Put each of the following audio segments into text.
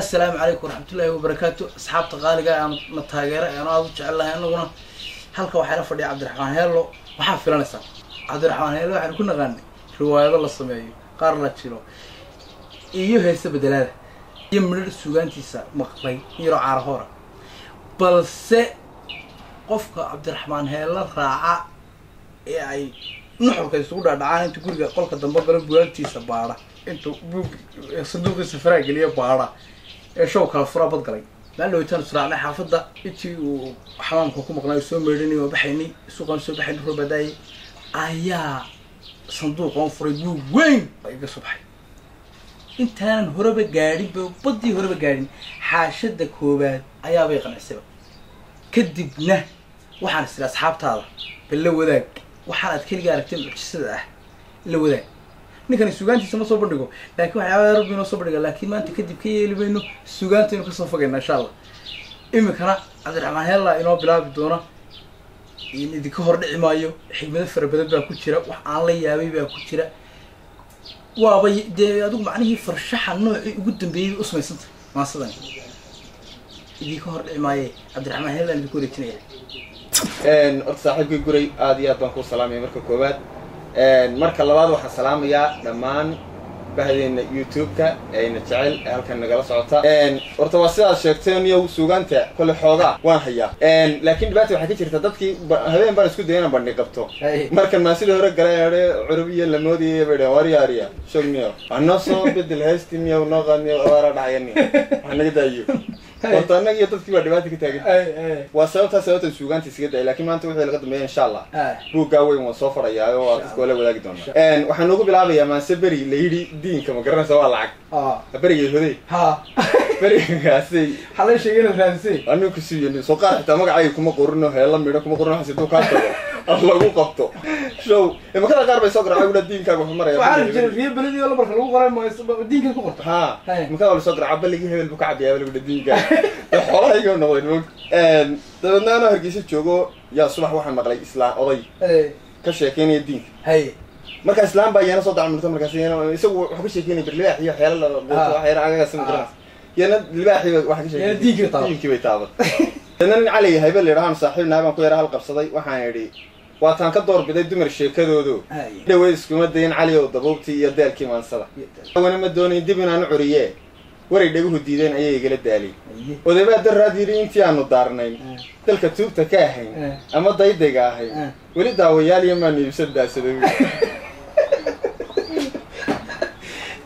assalaamu calaykum waraxmatullaahi wabarakaatu asxaabta qaaliga aan na taageera eanu aada u jecelahay anaguna halka waxaa la fadhiya cabdiraxmaan heello waxaa filanaysaa cabdiraxmaan heello waxaanu ku naqaanay. Riwaayado la sameeyo qaar la jiro iyo heese bedelaada iyo midhar sugaantiisa maqlay iyaroo caarahoora balse qofka cabdiraxmaan heello raaca ee ay nuxurka isugu dhaadhacaan intuu guriga qolka dambe galo bugaagtiisa baadha intuu sanduuqiisa faraa geliya baadha ee show kala furaa badgalay maalin waytaan israacnay xaafadda. Intii uu xamaamka ku maqnay soo meedhanay oo baxaynay suuqaan soo baxaynay roobadaayay ayaa sanduuqan furay buug weyn baa iga soo baxay. Intaanan horeba gaadhin ba baddii horeba gaadhin xaashada koowaad ayaabay qancisayba kadibna waxaan is idhi asxaabtaada bal la wadaag. Waxaan aad keliga aragtay mucjisada ah la wadaag ninkani sugaantiisa ma soo bandhigo. Laakiin waxyaabaa rabbi inoo soo bandhiga laakiin maanta kadib ka yeeli mayno sugaantaynu ka soo fogayna insha allah iminkana cabdiraxmaan heella inoo bilaabi doona in idinka hor dhici maayo xigmado fara badan baa ku jira wax aan la yaabay baa ku jira. Waaba dee adigu macnihii farshaxa noocii ugu dambeeyay bay u samaysantah maasadan idinka hor dhici maaye cabdiraxmaan heellaan idinku wareejinaya horta saaxiibkii guray aada iyo aad baan kuu salaamaya marka koowaad marka labaad waxaan salaamayaa dhammaan bahdeena youtube-ka ayna jecel ee halkan nagala socota. Horta waa sidaad sheegteen iyo suugaanta kole xoogaa waan hayaa. Laakiin dhibaata waxaa ka jirta dadkii habeen baan isku daya inaan bandhig qabto. Markan maan sidii hore galay ore curub iyo lamoodiya bay dhaheen waryaariya shog miyo. Anoo soo bedel heesti miyo noo qaad miyo abaara dhacayani wax naga daayo horta annaga iyo dadkii baa dhibaata ka taagan waa sababtaa sababtan suugaanta isaga daya laakiin maanta wixii laga dambeeya insha allah buuggaa weyn waan soo farayaa oo waa dadka wala wadaagi doonaa waxaan ugu bilaabayaa maanse beri la yidhi diinka ma garanaysa waa lacag berigay hoday ha. Berigaasay xalay sheegana raadisay soo qaar xitaa magacayga kuma qorino heella midho kuma qorino hasi duu kaa tago lagu qabto show. Imakada qaar bay soo garacay ula diinkaaga wuxuu maraya jira riyo beledii oo lambarka lagu qoray mayso diinka ku qorta. Ha. Imakada waa la soo garaca balligii hebel buu ka cabiyaa lagu diinka xoolahayga noqdeen mog dabeedna anoo hargeysa joogo yaa subax waxaan maqlay islaan oday. Ka sheekeynaya diinka. Hay marka islaam baa iyana soo dacmurta markaas isagu wuxuu ka sheekeynaya bir libaax iyo waxyaala la quuto waxyaala agagas ma garanaysa iyana libaaxii waxa ka Iyana diinkii bay taabat. bay taabat dana nin cali yahay bal yidhahaan saaxiibnahay baan ku yara hal qabsaday. Waxaan idhi waataan ka doorbiday dumar sheekadoodu. Dhaweyd iskuma dayin cali ow dabuubtii iyo daalkii maansada. Wana ma doonayn dib inaanu curiye? Waray dhaguhu diideen ayay igala daalin. Odaybaa daraad yidhi intii aanu daarnayn. Dalka tuugta ka ahayn ama daydayga ahayn. Weli daawayaal iyo maanu iibsan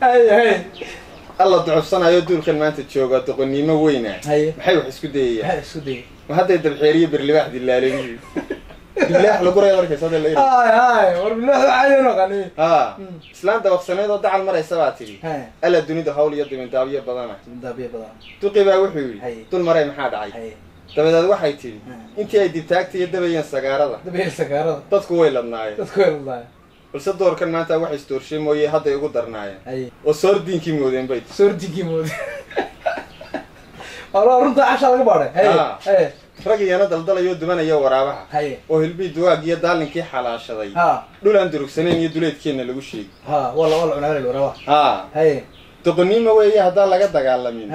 hay alla ducubsanayo duulkan maanta jooga doqonnimo weyna maxay wax isku dayayaan ma hadday dabxeeriyo birlibaax dilaaleen islaan dabaqsaneed oo dacal maraysa baa tidhi alla dunida hawl iyo dimindaabiyo badana duqi baa wuxuu yidhi dul maray maxaa dhacay dabadeed waxay tidhi intii ay dibtaagta iyo dabayeen sagaarada dadku way ladnaayeen balse doorkan maanta wax istoorshay mooye hadday ugu darnaayeen oo soor diinkii moodeen bay tidhi soortinkii moodi walaa runta casha laga baadhay hay. Ah. hay rag iyana daldalayo dumanaya waraabaha oo hilbii duwaag iyo daalinkii xalaashaday ha dhul aan durugsanayn iyo duleedkeenna lagu sheegi ha doqonnimo weeye haddaan laga dagaalamin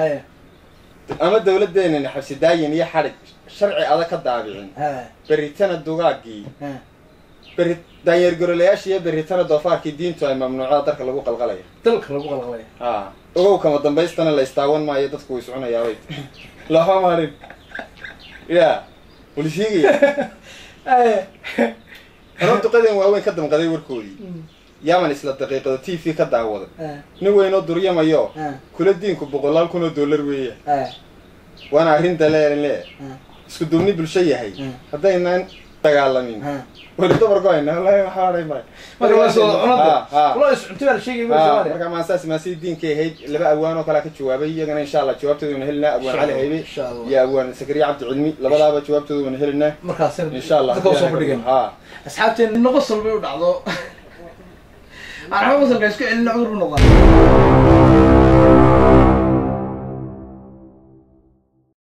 ama dawladdeenana xabsi daayin iyo xadhig sharci adag ka daabicin. Ha. Berritana dugaaggii ha. Berri daanyeergorolayaashii iyo berritana doofaarkii diintu ay mamnuucda darka lagu qalqalaya. Dalka lagu qalqalay ha. Ogow kama dambaystana la istaawan maayo dadku way soconayaa way. laha maalin ya wali sheegaya anoo duqadeen waaweyn ka damqaday warkoodii yaaman isla daqiiqado t v ka daawaday. Nin weynoo duryamayo. Kula diinku boqolaal kun oo dollar weeya waana arrin daleelinle ha. Isku duubni bulsho yahay. Mm. Dagaalamin dumarku hayna wallahi waxaa odhay male marka waa soo cunada is cunti baa la sheegay ma Soomaaliya marka maasaas maasii diinkay ahayd laba awaan oo kalea ka jawaabay iyagana insha allah jawaabtooda wana helinaa awaan cali haybe iyo awaan sakariya cabdi cilmi labadaaba jawaabtooda wana helinaa markaas insha allah dadka soo bandhigan ha. asxaabteen ina qosol bay u dhacdo aan waxba qosolka isku celin cudur u noqdaa